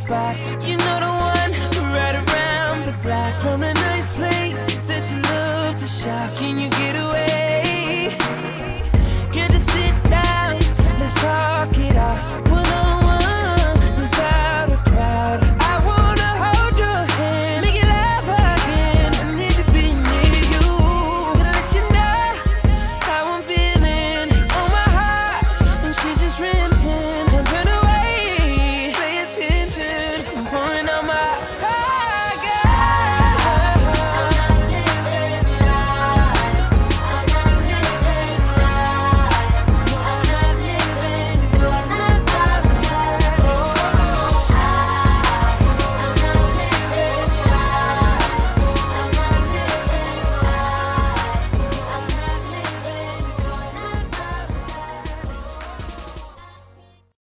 spot. You know the one right around the block from the